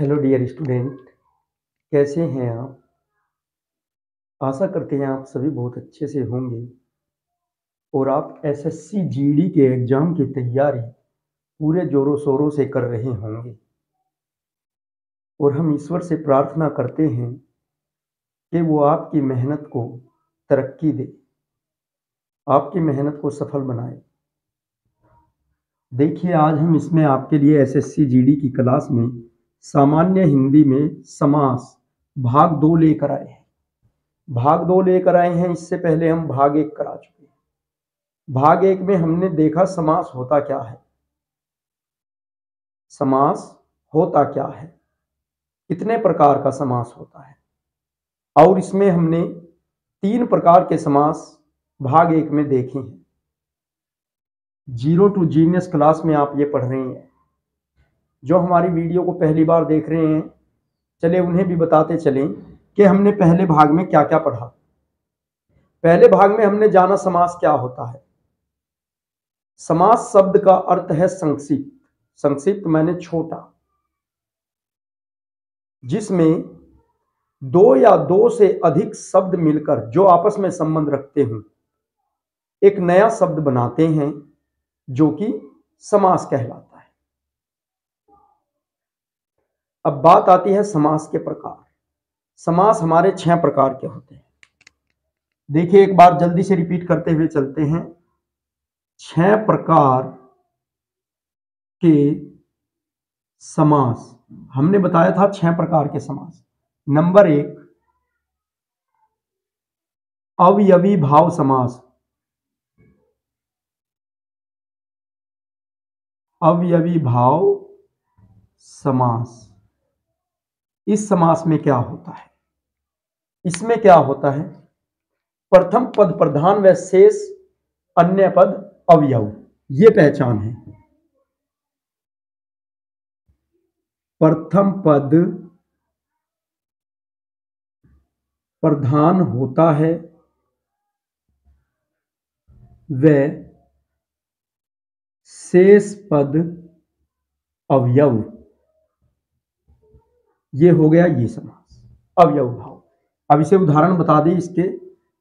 Hello dear student कैसे हैं आप? आशा करते हैं आप सभी बहुत अच्छे से होंगे। और आप एसएससी जीडी के एग्ज़ाम की तैयारी पूरे ज़ोरों शोरों से कर रहे होंगे। और हम ईश्वर से प्रार्थना करते हैं कि वो आपकी मेहनत को तरक्की दे। आपकी मेहनत को सफल बनाए। देखिए, आज हम इसमें आपके लिए एसएससी जीडी की क्लास में सामान्य हिंदी में समास, भाग दो लेकर आए हैं। भाग दो लेकर आए हैं, इससे पहले हम भाग एक करा चुके हैं। भाग एक में हमने देखा समास होता क्या है। समास होता क्या है। कितने प्रकार का समास होता है। और इसमें हमने तीन प्रकार के समास भाग एक में देखे हैं। ज़ीरो टू जीनियस क्लास में आप ये पढ़ रहे हैं। जो हमारी वीडियो को पहली बार देख रहे हैं, चले उन्हें भी बताते चलें कि हमने पहले भाग में क्या क्या पढ़ा। पहले भाग में हमने जाना समास क्या होता है। समास शब्द का अर्थ है संक्षिप्त। संक्षिप्त मैंने छोटा। जिसमें दो या दो से अधिक शब्द मिलकर जो आपस में संबंध रखते हों, एक नया शब्द बनाते हैं, जो कि समास कहलाता है अब बात आती है समास के प्रकार। समास हमारे छह प्रकार के होते हैं। देखिए, एक बार जल्दी से रिपीट करते हुए चलते हैं। छह प्रकार के समास। हमने बताया था छह प्रकार के समास। नंबर एक, अवयवी भाव समास। अवयवी भाव समास। इस समास में क्या होता है? इसमें क्या होता है? प्रथम पद प्रधान व शेष, अन्य पद अवयव। ये पहचान है। प्रथम पद प्रधान होता है व शेष पद अवयव। ये हो गया ये समास। अवयव भाव अब इसे उदाहरण बता दें इसके।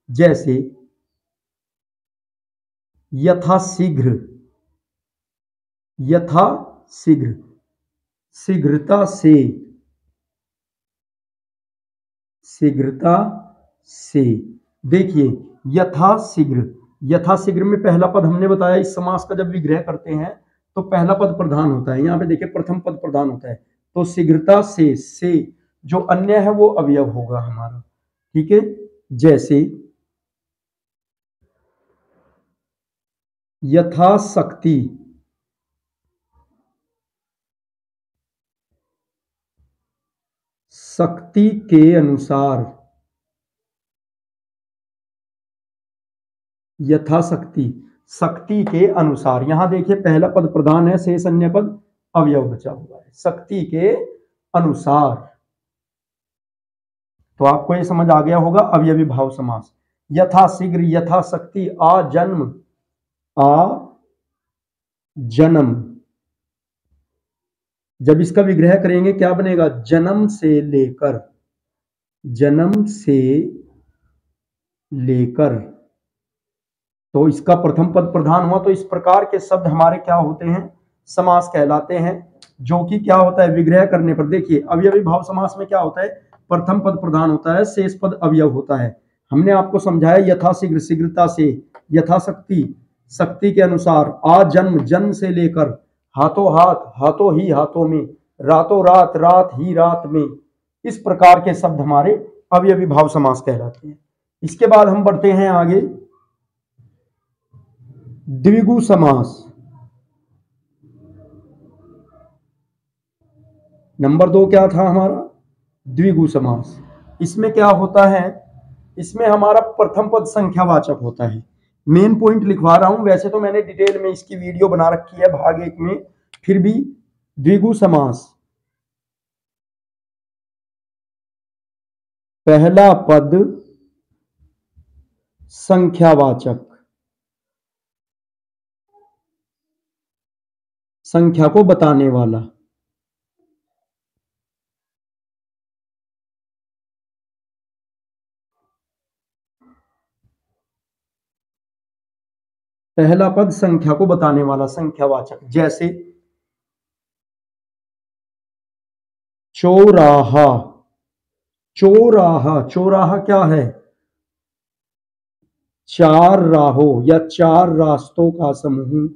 जैसे यथा शीघ्र यथा शीघ्र शीघ्रता से शीघ्रता से। देखिए यथा शीघ्र यथाशीघ्र में पहला पद हमने बताया, इस समास का जब विग्रह करते हैं तो पहला पद प्रधान होता है। यहाँ पे देखिए, प्रथम पद प्रधान होता है। तो शीघ्रता से से जो अन्य है वो अवयव होगा हमारा। ठीक है? जैसे यथाशक्ति। शक्ति के अनुसार। यथाशक्ति। शक्ति के अनुसार। यहाँ देखिए, पहला पद प्रधान है शेष अन्य पद। अवयव बचा हुआ है। शक्ति के अनुसार। तो आपको ये समझ आ गया होगा अवयवी भाव समास। यथाशीघ्र यथाशक्ति आ जन्म आ जन्म। जब इसका विग्रह करेंगे, क्या बनेगा? जन्म से लेकर, जन्म से लेकर। तो इसका प्रथम पद प्रधान हुआ तो इस प्रकार के शब्द हमारे क्या होते हैं? समास कहलाते हैं, जो कि क्या होता है, विग्रह करने पर। देखिए, अवयवी भाव समास में क्या होता है, प्रथम पद प्रधान होता है, शेष पद अवयव होता है। हमने आपको समझाया यथाशीघ्र, शीघ्रता से, यथाशक्ति, शक्ति के अनुसार, आ जन्म जन्म से लेकर हाथों हाथ, हाथों ही हाथों में, रातों रात रात ही रात में, इस प्रकार के शब्द हमारे अवयवी भाव समास कहलाते हैं। इसके बाद हम बढ़ते हैं आगे। द्विगु समास। नंबर दो क्या था हमारा? द्विगु समास। इसमें क्या होता है? इसमें हमारा प्रथम पद संख्यावाचक होता है। मेन पॉइंट लिखवा रहा हूँ। वैसे तो मैंने डिटेल में इसकी वीडियो बना रखी है भाग एक में। फिर भी द्विगु समास। पहला पद संख्यावाचक। संख्या को बताने वाला। पहला पद संख्या को बताने वाला संख्यावाचक, जैसे चौराहा। चौराहा चौराहा क्या है? चार राहों या चार रास्तों का समूह।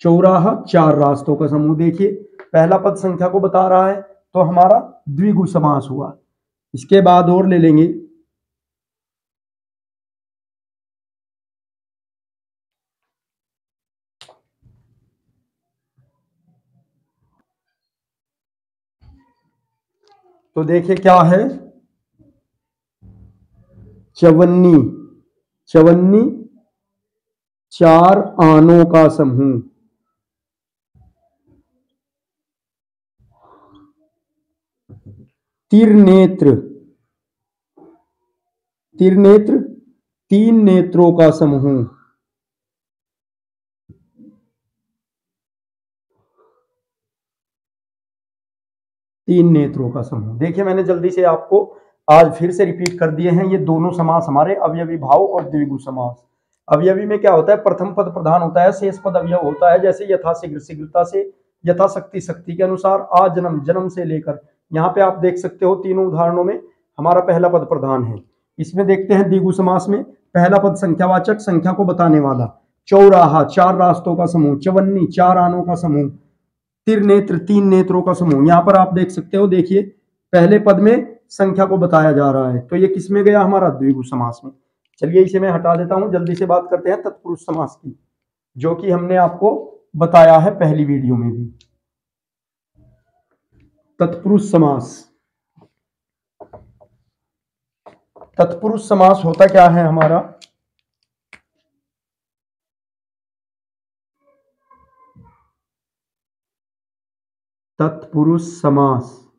चौराहा, चार रास्तों का समूह। देखिए, पहला पद संख्या को बता रहा है तो हमारा द्विगु समास हुआ। इसके बाद और ले लेंगे। तो देखिए क्या है? चवन्नी। चवन्नी चार आनों का समूह। तिरनेत्र। तिरनेत्र तीन नेत्रों का समूह। तीन नेत्रों का समूह। देखिए मैंने जल्दी से आपको आज फिर से रिपीट कर दिए हैं, ये दोनों समास हमारे अवयवी भाव और द्विगु समास। अवयवी में क्या होता है? प्रथम पद प्रधान होता है, शेष पद अवयव होता है, जैसे यथाशीघ्र शीघ्रता से, यथाशक्ति शक्ति के अनुसार आ जन्म जन्म से लेकर। यहाँ पे आप देख सकते हो तीनों उदाहरणों में हमारा पहला पद प्रधान है। इसमें देखते हैं दिगु समास में, पहला पद संख्यावाचक, संख्या को बताने वाला। चौराहा, चार रास्तों का समूह, चवन्नी, चार आनों का समूह त्रिनेत्र तीन नेत्रों का समूह। यहाँ पर आप देख सकते हो, देखिए, पहले पद में संख्या को बताया जा रहा है। तो ये किसमें गया? हमारा द्विगु समास में। चलिए इसे मैं हटा देता हूँ। जल्दी से बात करते हैं तत्पुरुष समास की, जो कि हमने आपको बताया है पहली वीडियो में भी। तत्पुरुष समास। तत्पुरुष समास होता क्या है हमारा? तत्पुरुष समास।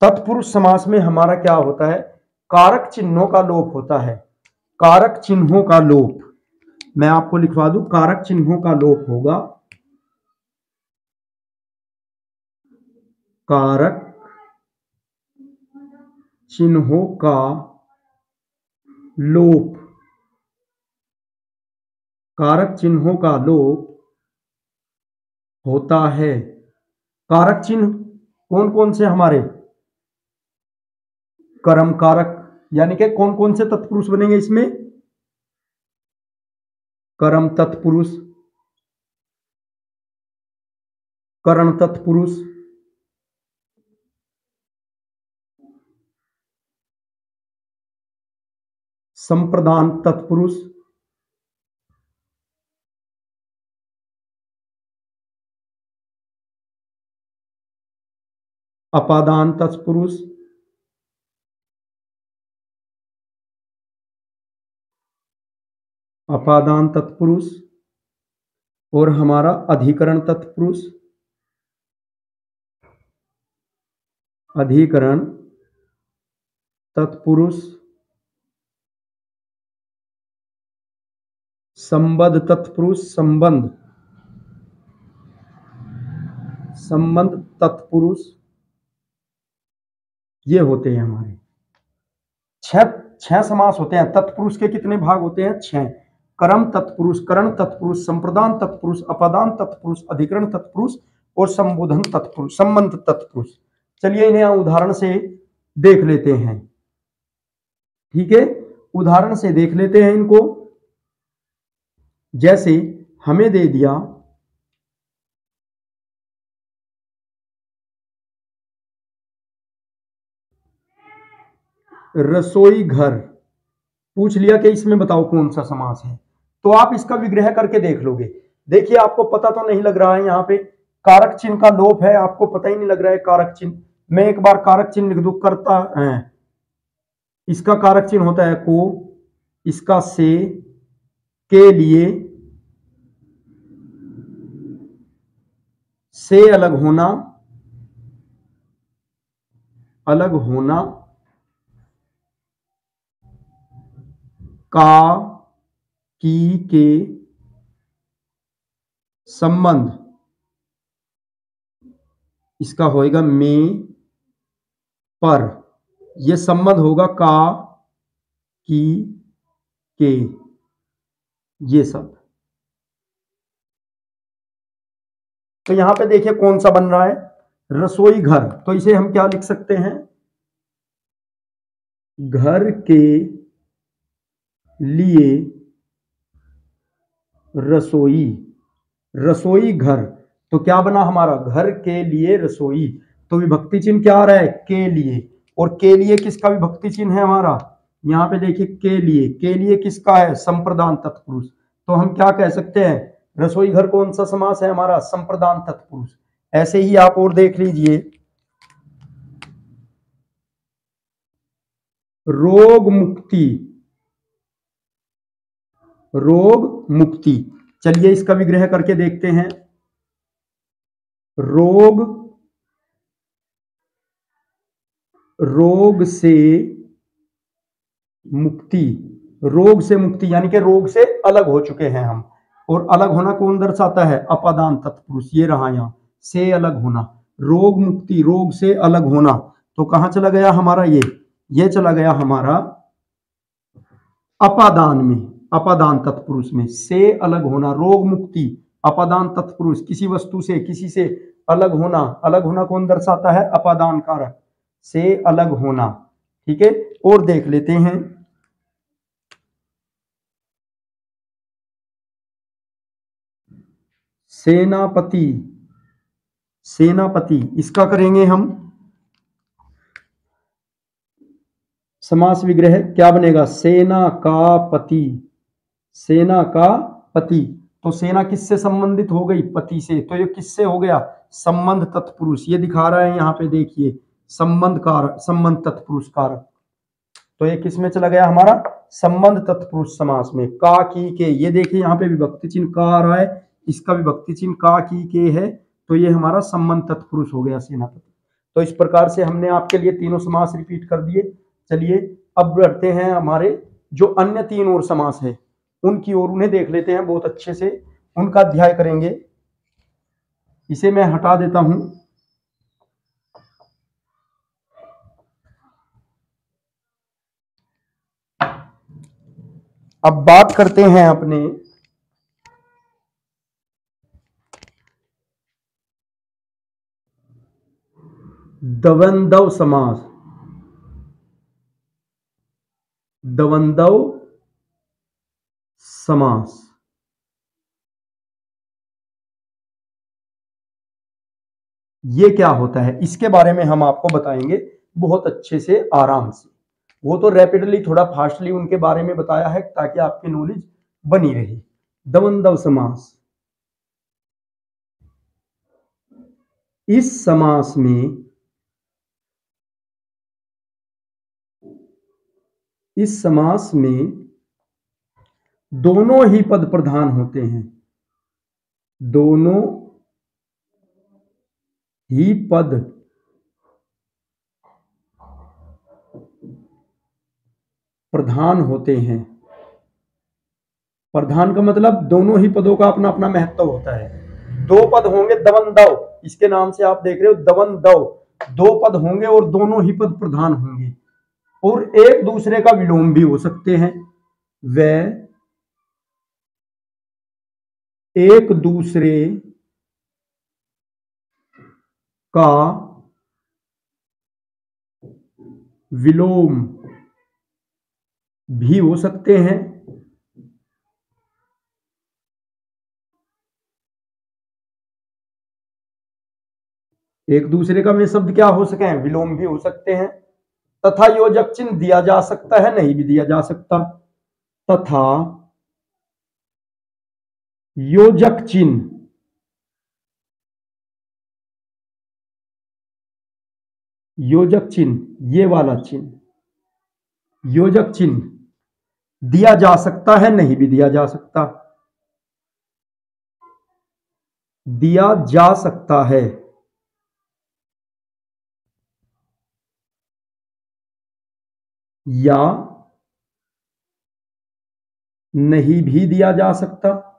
तत्पुरुष समास में हमारा क्या होता है? कारक चिन्हों का लोप होता है। कारक चिन्हों का लोप। मैं आपको लिखवा दूँ, कारक चिन्हों का लोप होगा। कारक चिन्हों का लोप। कारक चिन्हों का लोप होता है। कारक चिन्ह कौन कौन से हमारे? कर्म कारक, यानी कि कौन कौन से तत्पुरुष बनेंगे इसमें? कर्म तत्पुरुष, करण तत्पुरुष, संप्रदान तत्पुरुष अपादान तत्पुरुष। अपादान तत्पुरुष और हमारा अधिकरण तत्पुरुष। अधिकरण तत्पुरुष। संबद्ध तत्पुरुष, संबंध। संबंध तत्पुरुष। ये होते हैं हमारे। छह समास होते हैं। तत्पुरुष के कितने भाग होते हैं? छह। कर्म तत्पुरुष, करण तत्पुरुष, संप्रदान तत्पुरुष, अपादान तत्पुरुष, अधिकरण तत्पुरुष और संबोधन तत्पुरुष, संबंध तत्पुरुष। चलिए इन्हें उदाहरण से देख लेते हैं। ठीक है? उदाहरण से देख लेते हैं इनको। जैसे हमें दे दिया रसोई घर। पूछ लिया कि इसमें बताओ कौन सा समास है। तो आप इसका विग्रह करके देख लोगे। देखिए, आपको पता तो नहीं लग रहा है यहाँ पे, कारक चिन्ह का लोप है। आपको पता ही नहीं लग रहा है कारक चिन्ह। मैं एक बार कारक चिन्ह लिख दू, करता है। इसका कारक चिन्ह होता है को, इसका से, के लिए, से अलग होना अलग होना का, की, के संबंध। इसका होएगा में पर। यह संबंध होगा का, की, के। ये सब। तो यहाँ पे देखिए कौन सा बन रहा है। रसोई घर। तो इसे हम क्या लिख सकते हैं? घर के लिए रसोई। रसोई घर। तो क्या बना हमारा? घर के लिए रसोई। तो विभक्ति चिन्ह क्या आ रहा है? के लिए। और के लिए किसका विभक्ति चिन्ह है हमारा? यहाँ पे देखिए, के लिए। के लिए किसका है? संप्रदान तत्पुरुष। तो हम क्या कह सकते हैं? रसोई घर कौन सा समास है हमारा? संप्रदान तत्पुरुष। ऐसे ही आप और देख लीजिए। रोग मुक्ति। रोग मुक्ति। चलिए इसका विग्रह करके देखते हैं। रोग रोग से मुक्ति। रोग से मुक्ति, यानी कि रोग से अलग हो चुके हैं हम। और अलग होना कौन दर्शाता है? अपादान तत्पुरुष। ये रहा यहाँ, से अलग होना। रोग मुक्ति, रोग से अलग होना। तो कहाँ चला गया हमारा ये? ये चला गया हमारा अपादान में। अपादान तत्पुरुष में से अलग होना, रोग मुक्ति, अपादान तत्पुरुष, किसी वस्तु से, किसी से अलग होना अलग होना कौन दर्शाता है? अपादान कारक। से अलग होना, ठीक है? और देख लेते हैं। सेनापति सेनापति, इसका करेंगे हम। समास विग्रह, क्या बनेगा? सेना का पति सेना का पति। तो सेना किससे संबंधित हो गई? पति से। तो ये किससे हो गया? संबंध तत्पुरुष। ये दिखा रहा है यहाँ पे, देखिए, संबंध कार, संबंध तत्पुरुष कारक। तो ये किसमें चला गया हमारा? संबंध तत्पुरुष समास में। का, की, के। ये देखिए, यहाँ पे विभक्ति चिन्ह का आ रहा है। इसका विभक्ति चिन्ह का, की, के है। तो ये हमारा संबंध तत्पुरुष हो गया सेनापति तो इस प्रकार से हमने आपके लिए तीनों समास रिपीट कर दिए। चलिए, अब बढ़ते हैं हमारे जो अन्य तीन और समास है। उनकी ओर उन्हें देख लेते हैं, बहुत अच्छे से उनका अध्याय करेंगे। इसे मैं हटा देता हूँ। अब बात करते हैं अपने दवंदव समास। दवंदव समास। ये क्या होता है? इसके बारे में हम आपको बताएँगे बहुत अच्छे से, आराम से। वो तो रैपिडली थोड़ा फास्टली उनके बारे में बताया है ताकि आपकी नॉलेज बनी रहे। दवंदव समास। इस समास में इस समास में दोनों ही पद प्रधान होते हैं। दोनों ही पद प्रधान होते हैं। प्रधान का मतलब दोनों ही पदों का अपना अपना महत्व होता है। दो पद होंगे दवन दव। इसके नाम से आप देख रहे हो दवन दव। दो पद होंगे और दोनों ही पद प्रधान होंगे। और एक दूसरे का विलोम भी हो सकते हैं। वे एक दूसरे का विलोम भी हो सकते हैं। एक दूसरे का में शब्द क्या हो सके विलोम भी हो सकते हैं। तथा योजक चिन्ह दिया जा सकता है, नहीं भी दिया जा सकता। तथा योजक चिन्ह योजक चिन्ह ये वाला चिन्ह योजक चिन्ह दिया जा सकता है, नहीं भी दिया जा सकता? दिया जा सकता है। या नहीं भी दिया जा सकता?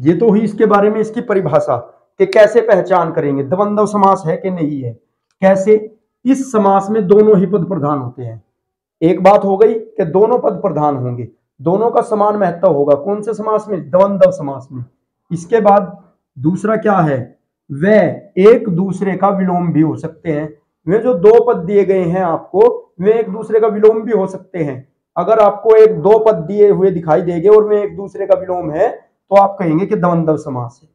ये तो हुई इसके बारे में इसकी परिभाषा कि कैसे पहचान करेंगे, द्वंद्व समास है कि नहीं है? कैसे? इस समास में दोनों ही पद प्रधान होते हैं। एक बात हो गई कि दोनों पद प्रधान होंगे। दोनों का समान महत्व होगा। कौन से समास में? द्वंद्व समास में। इसके बाद दूसरा क्या है? वह एक दूसरे का विलोम भी हो सकते हैं। वे जो दो पद दिए गए हैं आपको, वे एक दूसरे का विलोम भी हो सकते हैं। अगर आपको एक दो पद दिए हुए दिखाई देंगे और वे एक दूसरे का विलोम है तो आप कहेंगे कि द्वंद्व समास है।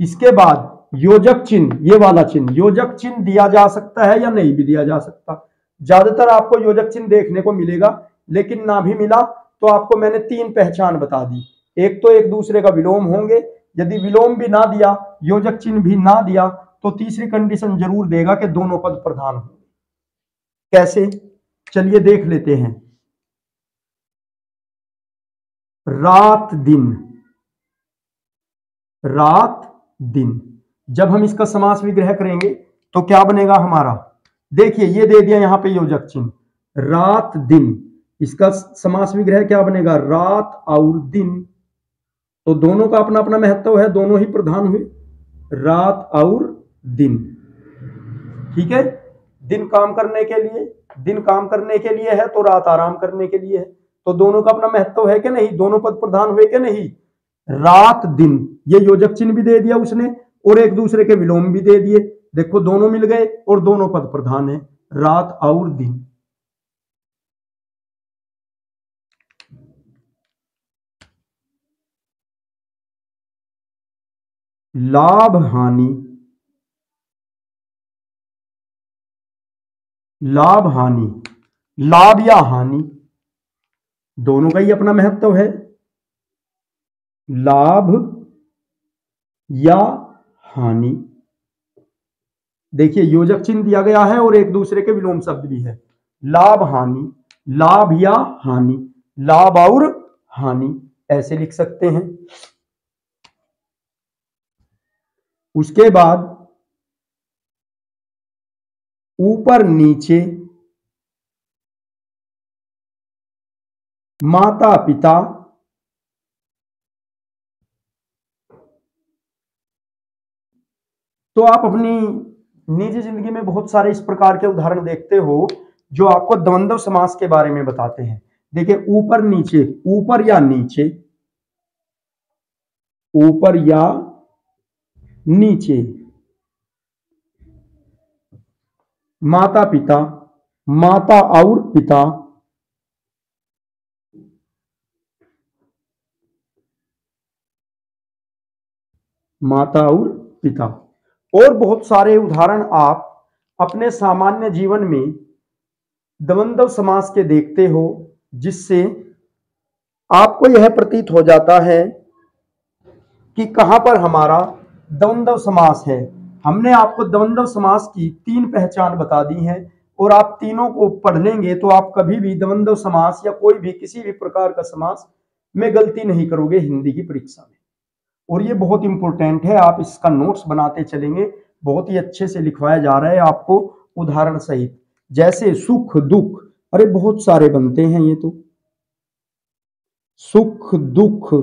इसके बाद योजक चिन्ह, ये वाला चिन्ह, योजक चिन्ह दिया जा सकता है या नहीं भी दिया जा सकता। ज़्यादातर आपको योजक चिन्ह देखने को मिलेगा, लेकिन ना भी मिला तो आपको मैंने तीन पहचान बता दी। एक तो एक दूसरे का विलोम होंगे। यदि विलोम भी ना दिया, योजक चिन्ह भी ना दिया तो तीसरी कंडीशन ज़रूर देगा कि दोनों पद प्रधान होंगे। कैसे? चलिए देख लेते हैं। रात दिन। रात, दिन। जब हम इसका समास विग्रह करेंगे तो क्या बनेगा हमारा? देखिए, ये दे दिया यहाँ पे योजक चिन्ह। रात, दिन। इसका समास विग्रह क्या बनेगा? रात और दिन। तो दोनों का अपना अपना महत्व है, दोनों ही प्रधान हुए। रात और दिन। ठीक है? दिन काम करने के लिए, दिन काम करने के लिए है तो रात आराम करने के लिए है। तो दोनों का अपना महत्व है कि नहीं? दोनों पद प्रधान हुए कि नहीं? रात दिन। ये योजक चिन्ह भी दे दिया उसने और एक दूसरे के विलोम भी दे दिए। देखो दोनों मिल गए और दोनों पद प्रधान है। रात और दिन। लाभ हानि। लाभ हानि। लाभ या हानि। दोनों का ही अपना महत्व है। लाभ या हानि। देखिए, योजक चिन्ह दिया गया है और एक दूसरे के विलोम शब्द भी है। लाभ हानि, लाभ या हानि, लाभ और हानि, ऐसे लिख सकते हैं। उसके बाद, ऊपर नीचे माता पिता तो आप अपनी निजी ज़िंदगी में बहुत सारे इस प्रकार के उदाहरण देखते हो, जो आपको द्वंद्व समास के बारे में बताते हैं। देखिए, ऊपर नीचे, ऊपर या नीचे, ऊपर या नीचे माता पिता माता और पिता, माता और पिता। और बहुत सारे उदाहरण आप अपने सामान्य जीवन में द्वंद्व समास के देखते हो, जिससे आपको यह प्रतीत हो जाता है कि कहाँ पर हमारा द्वंद्व समास है। हमने आपको द्वंद्व समास की तीन पहचान बता दी है और आप तीनों को पढ़ लेंगे तो आप कभी भी द्वंद्व समास या कोई भी किसी भी प्रकार का समास में गलती नहीं करोगे हिंदी की परीक्षा में। और ये बहुत इंपॉर्टेंट है, आप इसका नोट्स बनाते चलेंगे। बहुत ही अच्छे से लिखवाया जा रहा है आपको उदाहरण सहित। जैसे सुख, दुख। अरे बहुत सारे बनते हैं ये तो। सुख, दुख।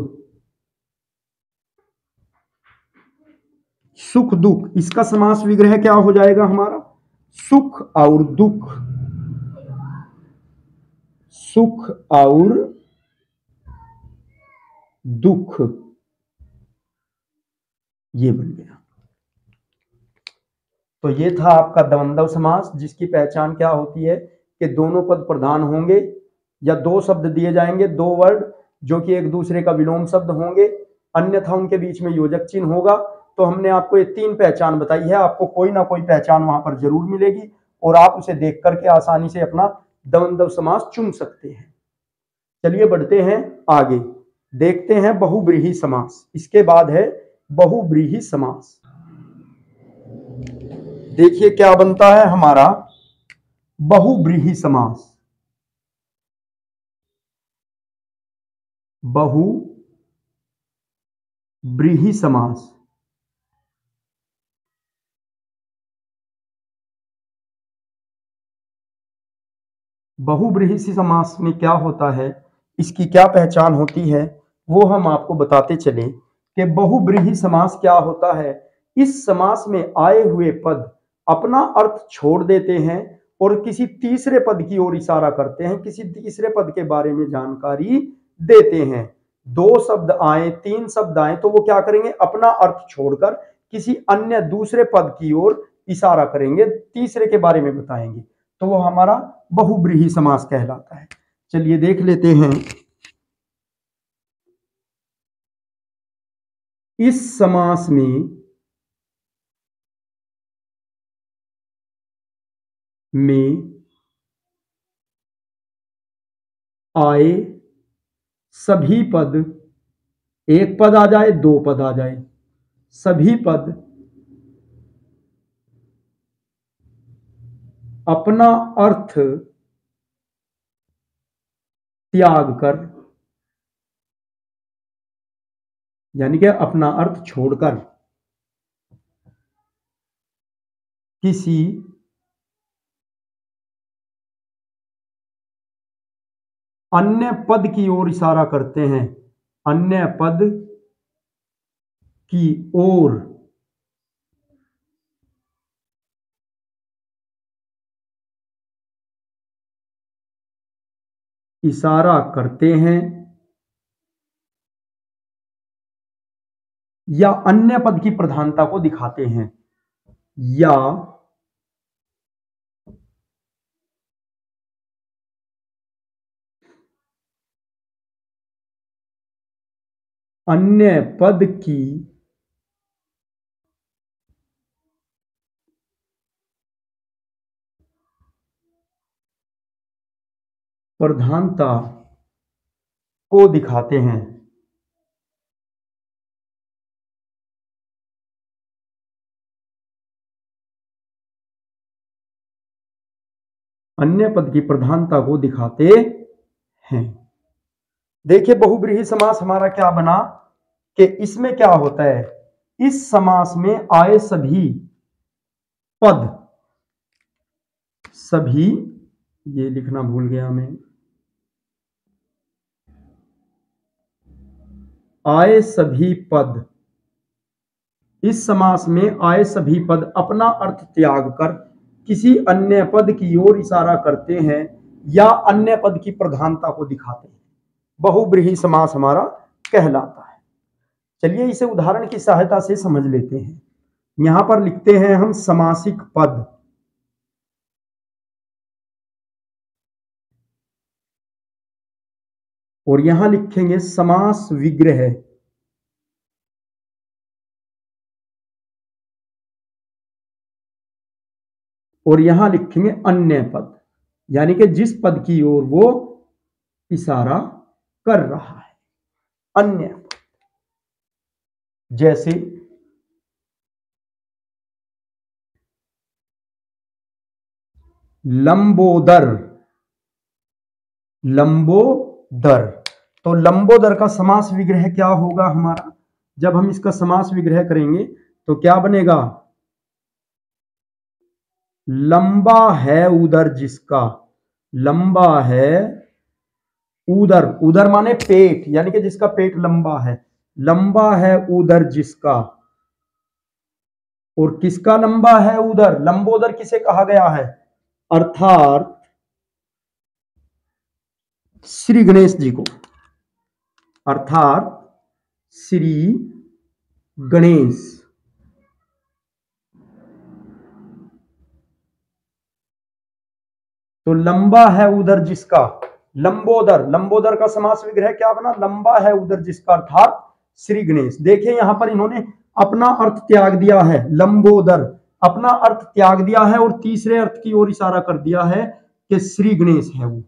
सुख, दुख। इसका समास विग्रह क्या हो जाएगा हमारा? सुख और दुख। सुख और दुख। ये बन गया। तो ये था आपका द्वंद्व समास, जिसकी पहचान क्या होती है कि दोनों पद प्रधान होंगे, या दो शब्द दिए जाएँगे, दो वर्ड, जो कि एक दूसरे का विलोम शब्द होंगे, अन्यथा उनके बीच में योजक चिन्ह होगा। तो हमने आपको ये तीन पहचान बताई है, आपको कोई ना कोई पहचान वहाँ पर ज़रूर मिलेगी, और आप उसे देख करके आसानी से अपना द्वंद्व समास चुन सकते हैं। चलिए बढ़ते हैं आगे। देखते हैं बहुब्रीही समास। इसके बाद है बहुब्रीही समास। देखिए क्या बनता है हमारा बहुब्रीही समास। बहु ब्रीही समास। बहुब्रीही समास में क्या होता है, इसकी क्या पहचान होती है, वो हम आपको बताते चले। कि बहुब्रीही समास क्या होता है? इस समास में आए हुए पद अपना अर्थ छोड़ देते हैं और किसी तीसरे पद की ओर इशारा करते हैं, किसी तीसरे पद के बारे में जानकारी देते हैं। दो शब्द आए, तीन शब्द आए तो वो क्या करेंगे? अपना अर्थ छोड़कर किसी अन्य दूसरे पद की ओर इशारा करेंगे, तीसरे के बारे में बताएँगे। तो वो हमारा बहुब्रीही समास कहलाता है। चलिए देख लेते हैं। इस समास में में आए सभी पद, एक पद आ जाए, दो पद आ जाए, सभी पद अपना अर्थ त्याग कर यानी कि अपना अर्थ छोड़कर किसी अन्य पद की ओर इशारा करते हैं। अन्य पद की ओर इशारा करते हैं। या अन्य पद की प्रधानता को दिखाते हैं। या अन्य पद की प्रधानता को दिखाते हैं। अन्य पद की प्रधानता को दिखाते हैं। देखिए बहुब्रीही समास हमारा क्या बना कि इसमें क्या होता है? इस समास में आए सभी पद, सभी, ये लिखना भूल गया मैं, आए सभी पद, इस समास में आए सभी पद अपना अर्थ त्याग कर किसी अन्य पद की ओर इशारा करते हैं या अन्य पद की प्रधानता को दिखाते हैं। बहुब्रीही समास हमारा कहलाता है। चलिए इसे उदाहरण की सहायता से समझ लेते हैं। यहाँ पर लिखते हैं हम समासिक पद। और यहाँ लिखेंगे समास विग्रह। और यहाँ लिखेंगे अन्य पद, यानी कि जिस पद की ओर वो इशारा कर रहा है। अन्य पद, जैसे लंबोदर लंबोदर। तो लंबोदर का समास विग्रह क्या होगा हमारा? जब हम इसका समास विग्रह करेंगे तो क्या बनेगा? लंबा है उधर जिसका, लंबा है उधर उधर माने पेट, यानी कि जिसका पेट लंबा है लंबा है उधर जिसका। और किसका लंबा है उदर लंबोदर किसे कहा गया है? अर्थात श्री गणेश जी को। अर्थात श्री गणेश। तो लंबा है उधर जिसका? लंबोदर। लंबोदर का समास विग्रह क्या बना? लंबा है उधर जिसका? अर्थात श्री गणेश। देखिए यहाँ पर इन्होंने अपना अर्थ त्याग दिया है, लंबोदर। अपना अर्थ त्याग दिया है और तीसरे अर्थ की ओर इशारा कर दिया है कि श्री गणेश है वो।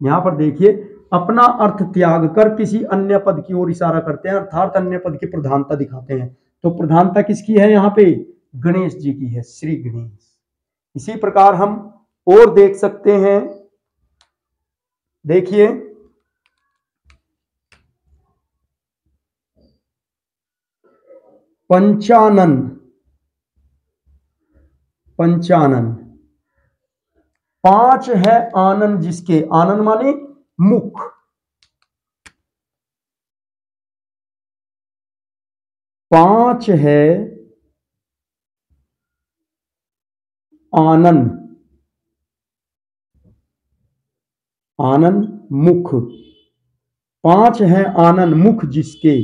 यहाँ पर देखिए, अपना अर्थ त्याग कर किसी अन्य पद की ओर इशारा करते हैं, अर्थात अन्य पद की प्रधानता दिखाते हैं। तो प्रधानता किसकी है यहाँ पे? गणेश जी की है, श्री गणेश। इसी प्रकार हम और देख सकते हैं। देखिए। पंचानन। पंचानन। पाँच है आनंद जिसके। आनंद माने मुख। पाँच है आनन आनन मुख। पाँच है आनन मुख जिसके।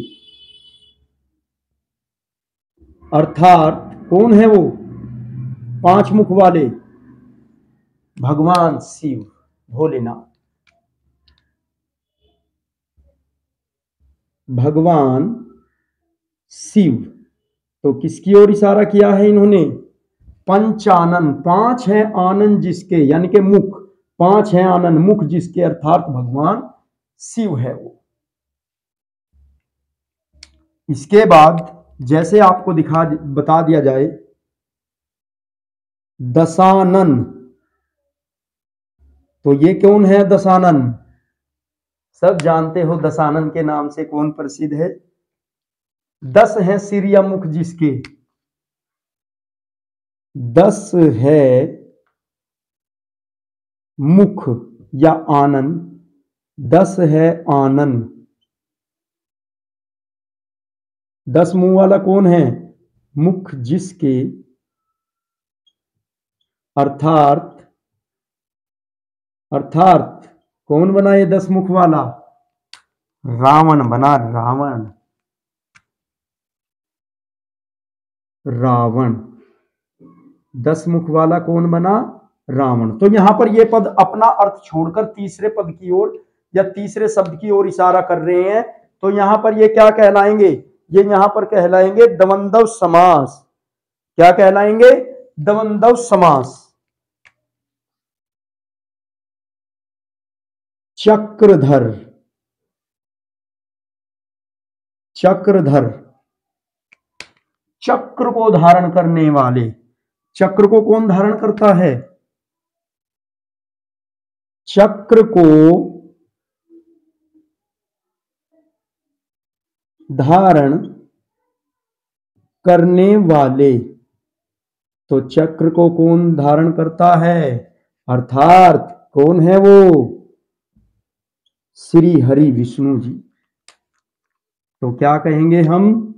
अर्थात कौन है वो? पाँच मुख वाले। भगवान शिव, भोलेनाथ। भगवान शिव। तो किसकी ओर इशारा किया है इन्होंने? पंचानन। पाँच है आनंद जिसके, यानी के मुख। पाँच है आनंद मुख जिसके अर्थात भगवान शिव है वो। इसके बाद जैसे आपको दिखा बता दिया जाए, दशानन। तो ये कौन है दशानन? सब जानते हो दशानन के नाम से कौन प्रसिद्ध है? दस है सिरिया मुख जिसके। दस है मुख या आनंद। दस है आनंद। दस मुँह वाला कौन है? मुख जिसके। अर्थात अर्थात, कौन बना ये दस मुख वाला? रावण बना, रावण। रावण। दस मुख वाला कौन बना? रावण। तो यहाँ पर ये पद अपना अर्थ छोड़कर तीसरे पद की ओर या तीसरे शब्द की ओर इशारा कर रहे हैं। तो यहाँ पर ये क्या कहलाएँगे? ये यहाँ पर कहलाएँगे दवंदव समास। क्या कहलाएँगे? दवंदव समास। चक्रधर। चक्रधर। चक्र को धारण करने वाले। चक्र को कौन धारण करता है? चक्र को धारण करने वाले तो चक्र को कौन धारण करता है? अर्थात कौन है वो? श्री हरि विष्णु जी। तो क्या कहेंगे हम?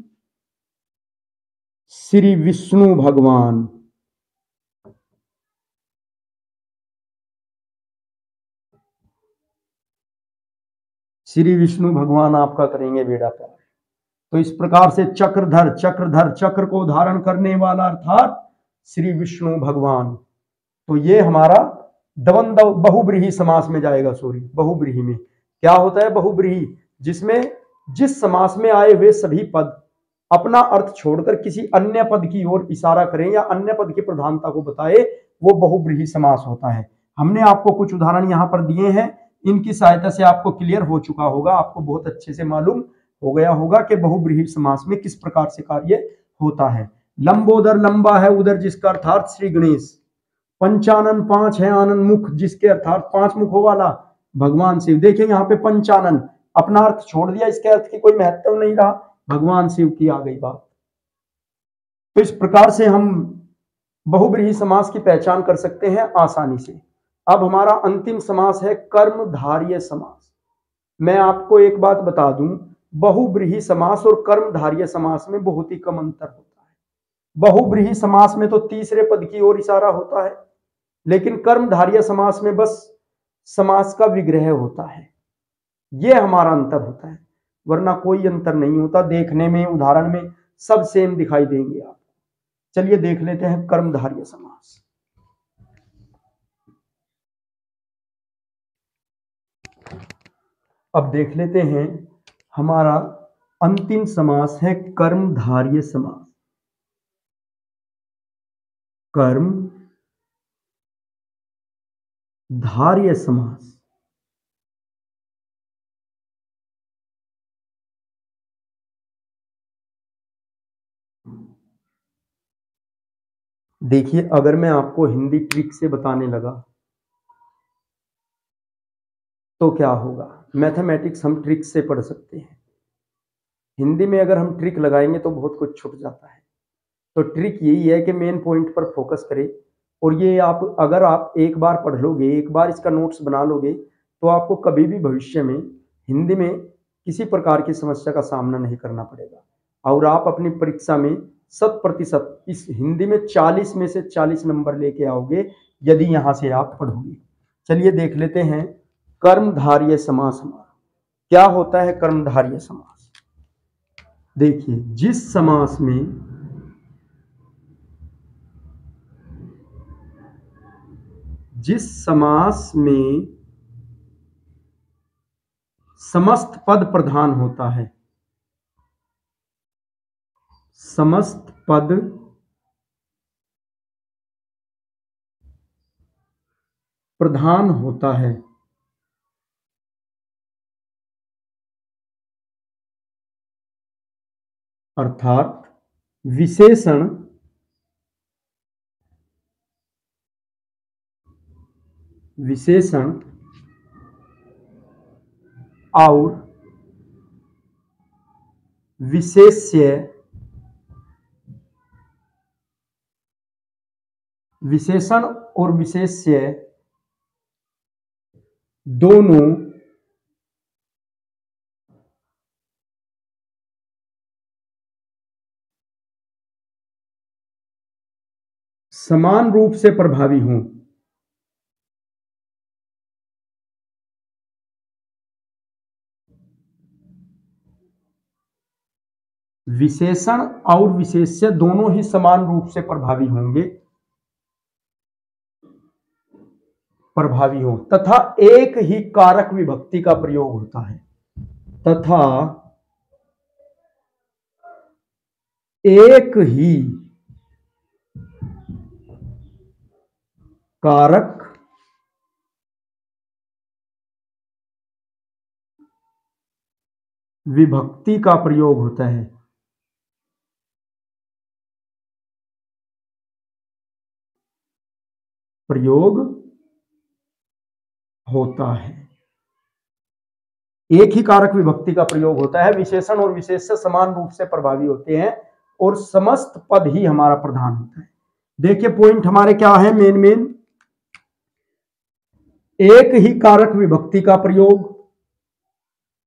श्री विष्णु भगवान। श्री विष्णु भगवान आपका करेंगे बेड़ा पार तो इस प्रकार से चक्रधर चक्रधर, चक्र को धारण करने वाला अर्थात श्री विष्णु भगवान। तो ये हमारा दवंद बहुब्रीही समास में जाएगा, सॉरी, बहुब्रीही में। क्या होता है बहुब्रीही? जिसमें, जिस समास में आए हुए सभी पद अपना अर्थ छोड़कर किसी अन्य पद की ओर इशारा करें या अन्य पद की प्रधानता को बताए, वो बहुब्रीही समास होता है। हमने आपको कुछ उदाहरण यहाँ पर दिए हैं। इनकी सहायता से आपको क्लियर हो चुका होगा, आपको बहुत अच्छे से मालूम हो गया होगा कि बहुब्रीही समास में किस प्रकार से कार्य होता है। लंबोदर लंबा है उधर जिसका अर्थात श्री गणेश, पंचानन पाँच है आनंद मुख, जिसके अर्थात पाँच मुखों वाला भगवान शिव। देखिए यहाँ पे पंचानन, अपना अर्थ छोड़ दिया, इसके अर्थ की कोई महत्व नहीं रहा, भगवान शिव की आ गई बात। तो इस प्रकार से हम बहुब्रीही समास की पहचान कर सकते हैं आसानी से। अब हमारा अंतिम समास है कर्मधार्य समास। मैं आपको एक बात बता दूँ, बहुब्रीही समास और कर्मधार्य समास में बहुत ही कम अंतर होता है। बहुब्रीही समास में तो तीसरे पद की ओर इशारा होता है, लेकिन कर्मधार्य समास में बस समास का विग्रह होता है। यह हमारा अंतर होता है, वरना कोई अंतर नहीं होता। देखने में, उदाहरण में सब सेम दिखाई देंगे आप चलिए देख लेते हैं कर्मधार्य समास। अब देख लेते हैं, हमारा अंतिम समास है कर्मधार्य समास। कर्म धार्य समास। देखिए, अगर मैं आपको हिंदी ट्रिक से बताने लगा तो क्या होगा? मैथमेटिक्स हम ट्रिक से पढ़ सकते हैं। हिंदी में अगर हम ट्रिक लगाएँगे तो बहुत कुछ छुट जाता है। तो ट्रिक यही है कि मेन पॉइंट पर फोकस करें। और ये आप, अगर आप एक बार पढ़ लोगे, एक बार इसका नोट्स बना लोगे तो आपको कभी भी भविष्य में हिंदी में किसी प्रकार की समस्या का सामना नहीं करना पड़ेगा। और आप अपनी परीक्षा में शत प्रतिशत इस हिंदी में 40 में से 40 नंबर लेके आओगे, यदि यहाँ से आप पढ़ोगे। चलिए देख लेते हैं कर्मधार्य समास हमारा। क्या होता है कर्मधार्य समास? देखिए, जिस समास में जिस समास में समस्त पद प्रधान होता है, समस्त पद प्रधान होता है। अर्थात विशेषण विशेषण और विशेष्य विशेषण और विशेष्य दोनों समान रूप से प्रभावी हों। विशेषण और विशेष्य दोनों ही समान रूप से प्रभावी होंगे। प्रभावी हो, तथा एक ही कारक विभक्ति का प्रयोग होता है। तथा एक ही कारक विभक्ति का प्रयोग होता है। प्रयोग होता है। एक ही कारक विभक्ति का प्रयोग होता है। विशेषण और विशेष से समान रूप से प्रभावी होते हैं और समस्त पद ही हमारा प्रधान होता है। देखिए पॉइंट हमारे क्या है? मेन मेन एक ही कारक विभक्ति का प्रयोग,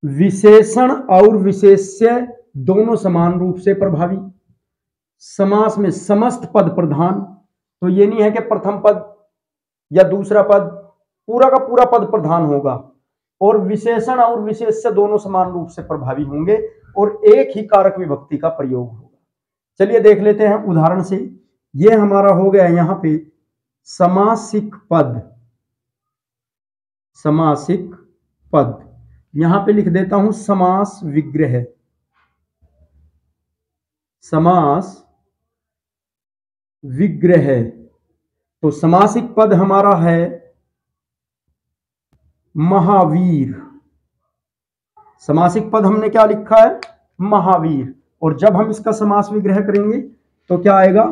विशेषण और विशेष्य दोनों समान रूप से प्रभावी। समास में समस्त पद प्रधान तो ये नहीं है कि प्रथम पद या दूसरा पद, पूरा का पूरा पद प्रधान होगा। और विशेषण और विशेष्य दोनों समान रूप से प्रभावी होंगे और एक ही कारक विभक्ति का प्रयोग होगा। चलिए देख लेते हैं उदाहरण से। ये हमारा हो गया यहाँ पे समासिक पद। समासिक पद। यहाँ पे लिख देता हूँ समास विग्रह। समास विग्रह। तो समासिक पद हमारा है महावीर। समासिक पद हमने क्या लिखा है? महावीर। और जब हम इसका समास विग्रह करेंगे तो क्या आएगा?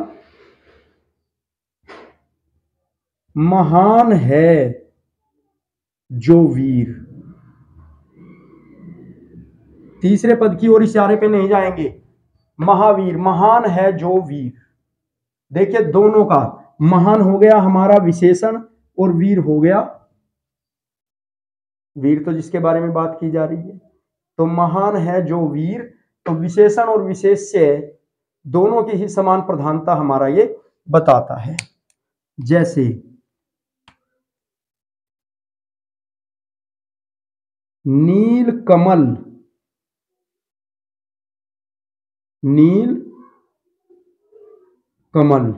महान है। जो वीर। तीसरे पद की ओर इशारे पे नहीं जाएँगे। महावीर, महान है जो वीर। देखिए दोनों का, महान हो गया हमारा विशेषण और वीर हो गया। वीर तो जिसके बारे में बात की जा रही है। तो महान है जो वीर तो विशेषण और विशेष्य दोनों की ही समान प्रधानता हमारा ये बताता है। जैसे नील कमल नील कमल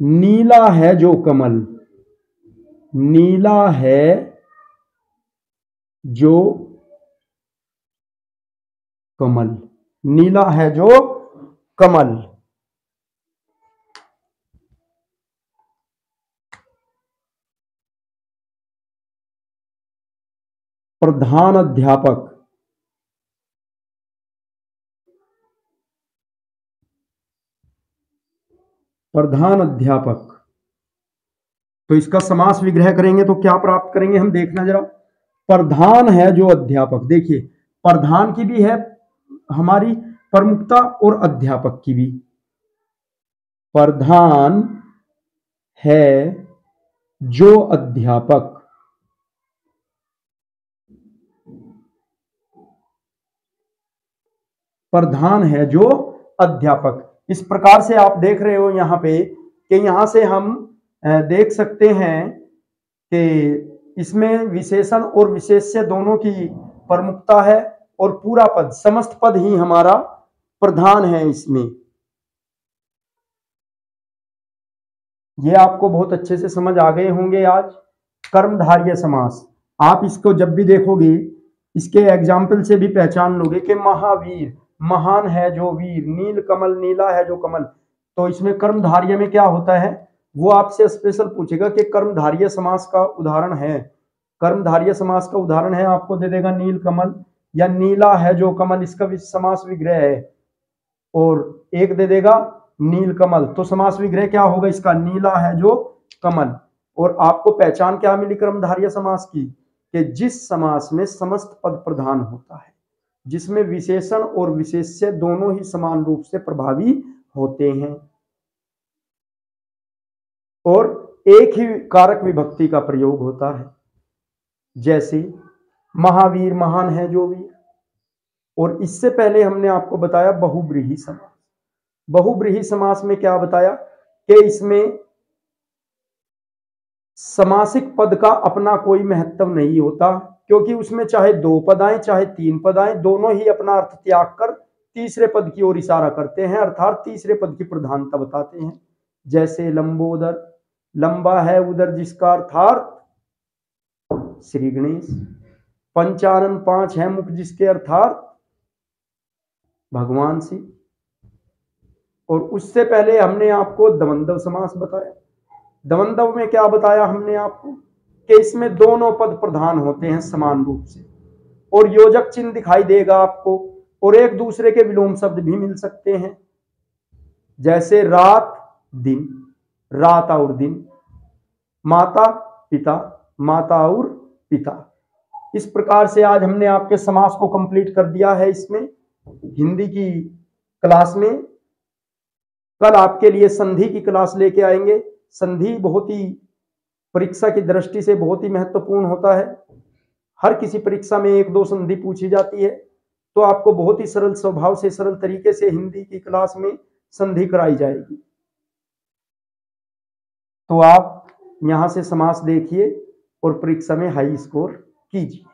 नीला है जो कमल। नीला है जो कमल। नीला है जो कमल। प्रधान अध्यापक। प्रधान अध्यापक। तो इसका समास विग्रह करेंगे तो क्या प्राप्त करेंगे हम देखना जरा। प्रधान है जो अध्यापक। देखिए, प्रधान की भी है हमारी, प्रमुखता और अध्यापक की भी। प्रधान है जो अध्यापक। प्रधान है जो अध्यापक। इस प्रकार से आप देख रहे हो यहाँ पे कि यहाँ से हम देख सकते हैं कि इसमें विशेषण और विशेष्य दोनों की प्रमुखता है और पूरा पद, समस्त पद ही हमारा प्रधान है इसमें। ये आपको बहुत अच्छे से समझ आ गए होंगे आज। कर्मधार्य समास। आप इसको जब भी देखोगे, इसके एग्ज़ाम्पल से भी पहचान लोगे कि महावीर। महान है जो वीर, नील कमल, नीला है जो कमल। तो इसमें कर्मधार्य में क्या होता है? वो आपसे स्पेशल पूछेगा कि कर्मधार्य समास का उदाहरण है। कर्मधार्य समास का उदाहरण है, आपको दे देगा नील कमल या नीला है जो कमल, इसका भी समास विग्रह है। और एक दे देगा नील कमल तो समास विग्रह क्या होगा इसका? नीला है जो कमल। और आपको पहचान क्या मिली कर्मधार्य समास की? कि जिस समास में समस्त पद प्रधान होता है। जिसमें विशेषण और विशेष्य दोनों ही समान रूप से प्रभावी होते हैं। और एक ही कारक विभक्ति का प्रयोग होता है। जैसे महावीर महान है जो भी। और इससे पहले हमने आपको बताया बहुब्रीही समास। बहुब्रीही समास में क्या बताया कि इसमें समासिक पद का अपना कोई महत्व नहीं होता। क्योंकि उसमें चाहे दो पद आए, चाहे तीन पद आए, दोनों ही अपना अर्थ त्याग कर तीसरे पद की ओर इशारा करते हैं, अर्थात तीसरे पद की प्रधानता बताते हैं। जैसे लंबोदर, लंबा है उधर जिसका अर्थार्थ श्री गणेश, पंचानन पाँच है मुख जिसके अर्थार्थ भगवान सिंह और उससे पहले हमने आपको दमंदव समास बताया। दमंदव में क्या बताया हमने आपको? कि इसमें दोनों पद प्रधान होते हैं समान रूप से। और योजक चिन्ह दिखाई देगा आपको, और एक दूसरे के विलोम शब्द भी मिल सकते हैं। जैसे रात, दिन, रात और दिन, माता, पिता, माता और पिता। इस प्रकार से आज हमने आपके समास को कंप्लीट कर दिया है इसमें। हिंदी की क्लास में कल आपके लिए संधि की क्लास लेके आएँगे। संधि बहुत ही परीक्षा की दृष्टि से बहुत ही महत्वपूर्ण होता है। हर किसी परीक्षा में एक दो संधि पूछी जाती है तो आपको बहुत ही सरल स्वभाव से, सरल तरीके से हिंदी की क्लास में संधि कराई जाएगी। तो आप यहाँ से समास देखिए और परीक्षा में हाई स्कोर कीजिए।